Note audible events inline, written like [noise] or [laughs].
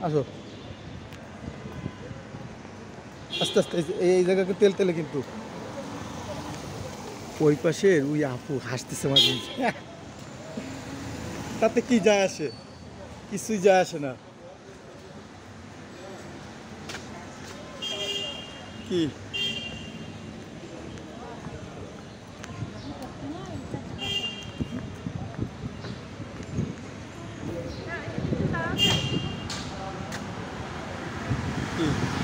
আসো। আস্তে আস্তে, এই- জায়গাকে তেল তেলে কিন্তু। ওই পাশে ওই আপু হাসতেছে মাঝে। [laughs] তাতে কি যায় আসে? কিছুই যায় আসে না। কি? 嗯。